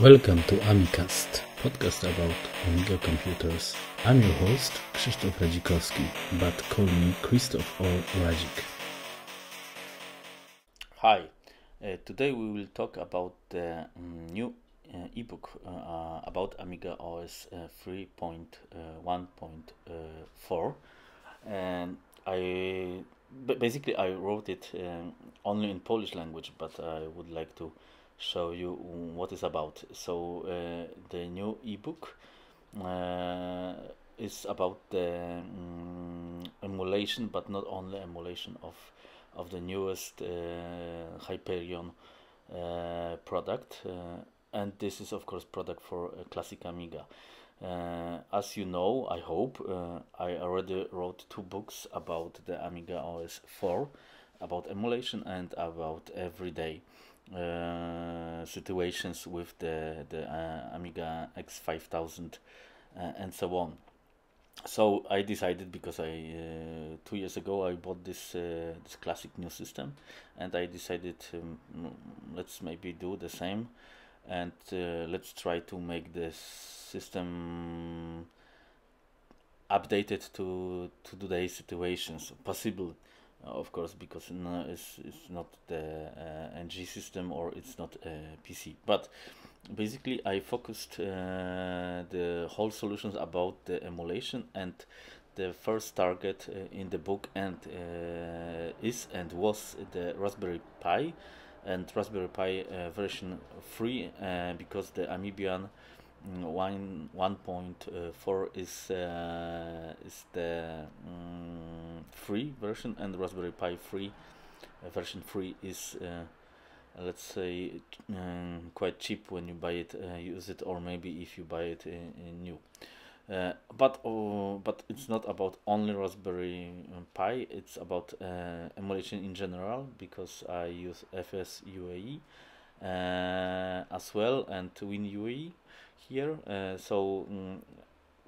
Welcome to Amicast, podcast about Amiga computers. I'm your host, Krzysztof Radzikowski, but call me Krzysztof or Radzik. Hi, uh, today we will talk about the um, new uh, ebook uh, about Amiga OS uh, 3.1.4 and I basically I wrote it um, only in Polish language but I would like to show you what it's about. So uh, the new ebook uh, is about the um, emulation, but not only emulation of of the newest uh, Hyperion uh, product, uh, and this is of course product for classic Amiga. Uh, as you know, I hope I already wrote two books about the Amiga OS 4, about emulation and about everyday uh, situations with the the uh, Amiga X5000 uh, and so on. So I decided because I uh, two years ago I bought this this classic new system, and I decided um, let's maybe do the same, and let's try to make this system updated to to today's situations possible of course because no, it's, it's not the uh, NG system or it's not a PC but basically I focused uh, the whole solutions about the emulation and the first target uh, in the book and uh, is and was the Raspberry Pi. And Raspberry Pi uh, version 3 uh, because the Amibian one one point uh, four is uh, is the um, free version and Raspberry Pi free. Uh, version three is uh, let's say um, quite cheap when you buy it uh, use it or maybe if you buy it in new. Uh, but but it's not about only Raspberry Pi. It's about emulation in general because I use FS UAE as well and WinUAE here. Uh, so um,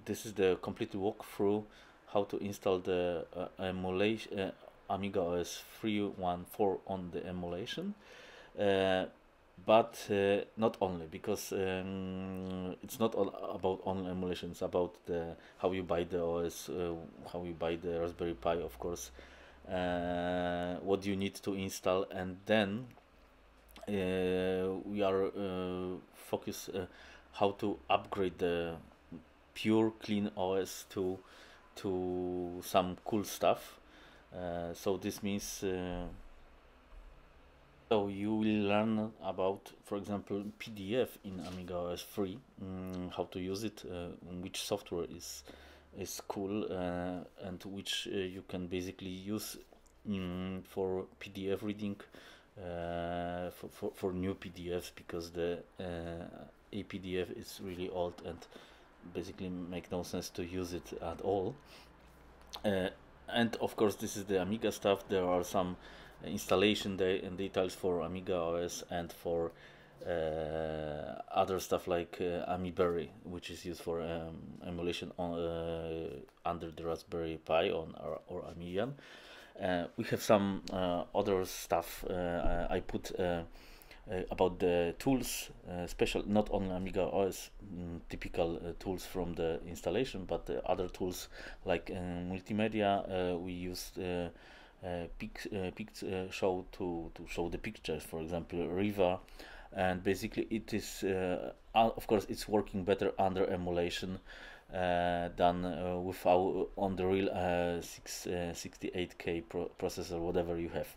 this is the complete walkthrough how to install the uh, emulation uh, Amiga OS 3.1.4 on the emulation. Uh, but uh, not only because um, it's not all about only emulation it's about the how you buy the OS uh, how you buy the Raspberry Pi of course. What you need to install and then we are focus how to upgrade the pure clean OS to to some cool stuff. Uh, so this means uh, so you will learn about for example PDF in Amiga OS 3 um, how to use it uh, which software is is cool uh, and which uh, you can basically use um, for PDF reading uh, for, for, for new PDFs because the APDF is really old and basically make no sense to use it at all. Uh, and of course this is the Amiga stuff. There are some installation de details for Amiga OS and for uh, other stuff like uh, AmiBerry which is used for um, emulation on, uh, under the Raspberry Pi on or, or Amiga uh, we have some uh, other stuff uh, I put about the tools, uh, special not only Amiga OS mm, typical uh, tools from the installation, but other tools like multimedia. we used uh, pic, pic show to to show the pictures, for example, Riva, and basically it is of course it's working better under emulation. Uh, than uh, without on the real uh, 668k pro processor whatever you have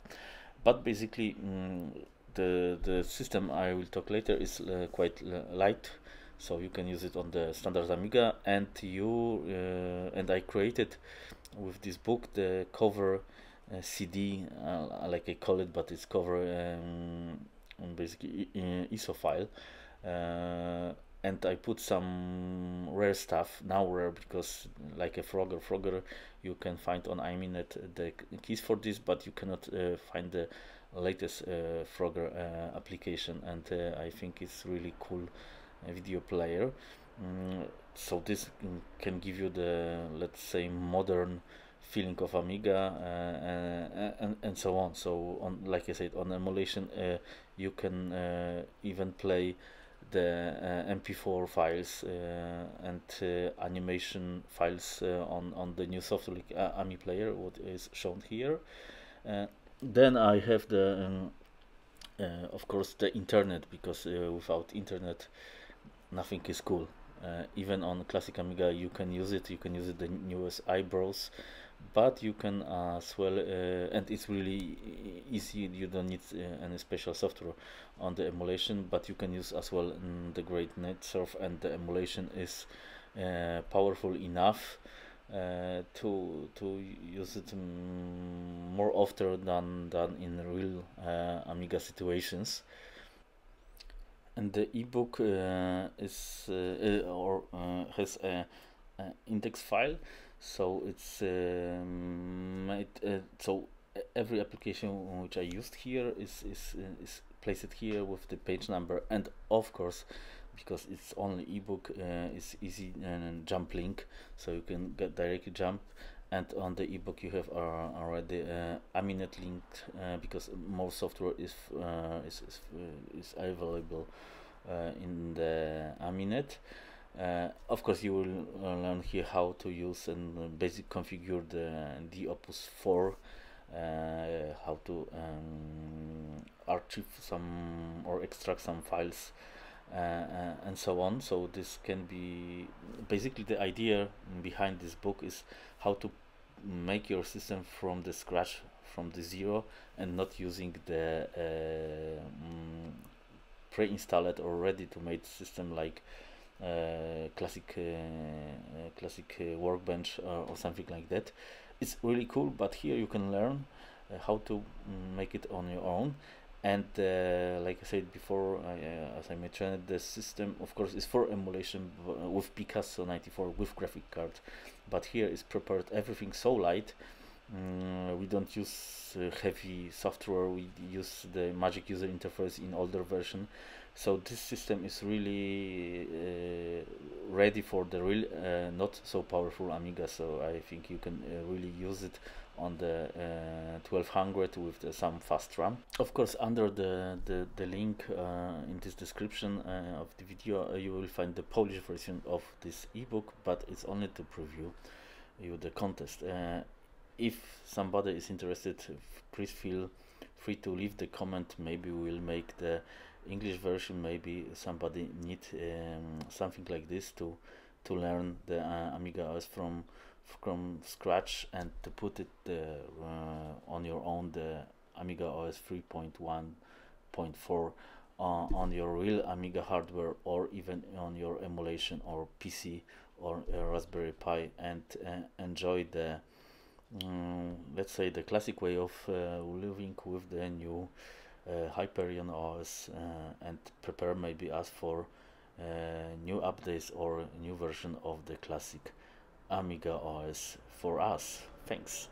but basically mm, the the system I will talk later is uh, quite light so you can use it on the standard Amiga and you uh, and I created with this book the cover uh, CD uh, like I call it but it's cover um, basically ISO file uh, and I put some rare stuff now rare because like a Frogger Frogger you can find on Aminet the keys for this but you cannot uh, find the latest uh, Frogger uh, application and uh, I think it's really cool video player. Mm, so this can give you the let's say modern feeling of Amiga uh, and, and so on. So on like I said on emulation uh, you can uh, even play the uh, MP4 files uh, and uh, animation files on on the new software like Ami Player, what is shown here. then I have the um, of course the internet because without internet nothing is cool. Even on classic Amiga you can use it you can use it the newest IBrowse but you can as well uh, and it's really easy. You don't need uh, any special software on the emulation but you can use as well mm, the great net netsurf and the emulation is uh, powerful enough uh, to to use it um, more often than than in real uh, amiga situations. And the ebook uh, is or has a, a index file so it's um, it, uh, so every application which I used here is is uh, is placed here with the page number. And of course because it's only ebook uh, it's easy and jump link so you can get directly jump. And on the ebook you have uh, already uh, Aminet link uh, because more software is uh, is is, uh, is available uh, in the Aminet uh, of course, you will uh, learn here how to use and basic configure the the Opus 4, uh, how to um, archive some or extract some files, uh, uh, and so on. So this can be basically the idea behind this book is how to make your system from the scratch, from the zero, and not using the um, pre-installed or ready to made system like classic uh, uh, classic workbench or something like that it's really cool but here you can learn how to mm, make it on your own and uh, like I said before, uh, as I mentioned, the system of course is for emulation with Picasso 94 with graphic card, but here is prepared everything so light. Mm, we don't use uh, heavy software. We use the Magic User Interface in older version, so this system is really uh, ready for the real uh, not so powerful amiga. So i think you can uh, really use it on the 1200 uh, with some fast ram. Of course under the the, the link uh, in this description uh, of the video you will find the polish version of this ebook but it's only to preview you the contest. If somebody is interested please feel free to leave the comment. Maybe we'll make the English version maybe somebody need um, something like this to to learn the uh, Amiga OS from from scratch and to put it uh, on your own the Amiga OS 3.1.4 uh, on your real Amiga hardware or even on your emulation or PC or Raspberry Pi and uh, enjoy the um, let's say the classic way of uh, living with the new uh, Hyperion OS uh, and prepare maybe ask for uh, new updates or new version of the classic Amiga OS for us. Thanks.